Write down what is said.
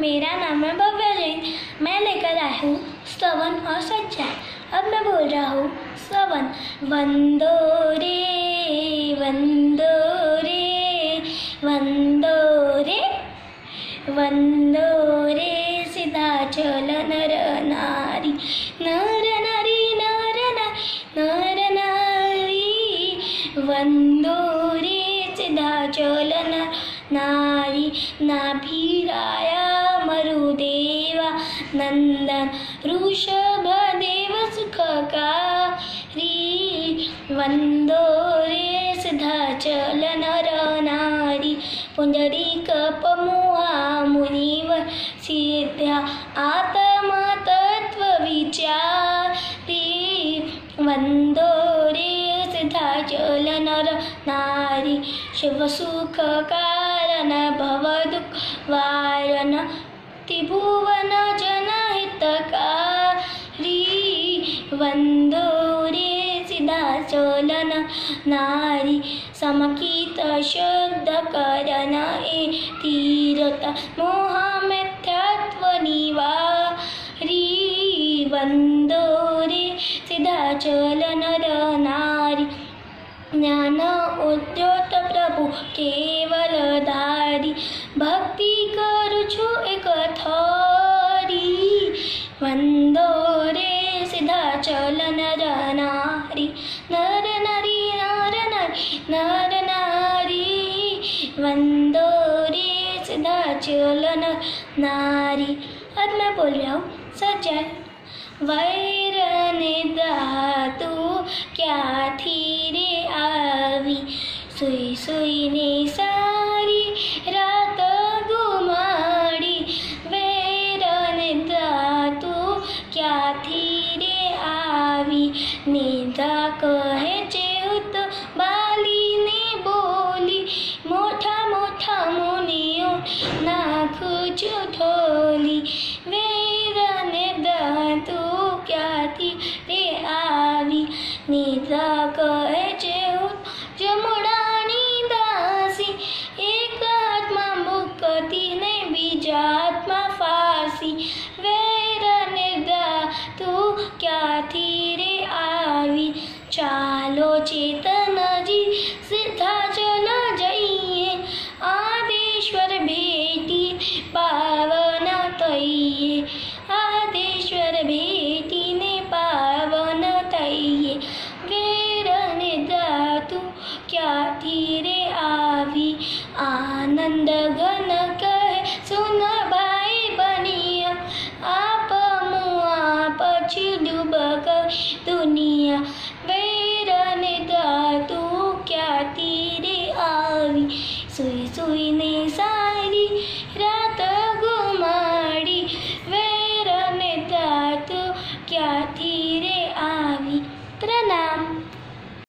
मेरा नाम है भव्य जैन। मैं लेकर आई हूँ स्तवन और सच्चाई। अब मैं बोल रहा हूँ सवन वंदो रे वंदो रे वंदो रे वंदो रे। सीधा चल नर नारी नर नारी नर नारी नर। वंदो रे सीधा चल नर नारी। नाभिराया मरुदेवा नंदन ऋषभदेव सुखकारी वंदो रे सिद्धाचल नर नारी पुंडरीक पमुहा मुनिवर सिद्ध्या आत्मतत्त्वविचारी रे सिद्धाचल नर नारी शिवसुखकारण भवदुःख वारण त्रिभुवन जनहितकारी वन्दो रे सिद्धाचलन नारी समकीत शुद्धकरण ए तीरत मोहमिथ्यात्वनिवारी वन्दो रे सिद्धाचलन नारी ज्ञान उद्योत प्रभु केवल भक्ति करू छु एक थरी। वंदो रे सिधा चल नर नारी नर नारी नर नारी नर। नारी वंदो रे सिधा चल नर। अब मैं बोल रहा हूँ, सज्जन वैर धातु क्या थी रे आवी? सुई सुई ने सारी कहे चेउत बाली ने बोली मोठा मोठा मुनियो नाख ढोली। आनंद कहे, सुन भाई बनिया, आप मुआ पछ डूबक दुनिया, वेरन तू क्या तीरे आवी? सुई सुई ने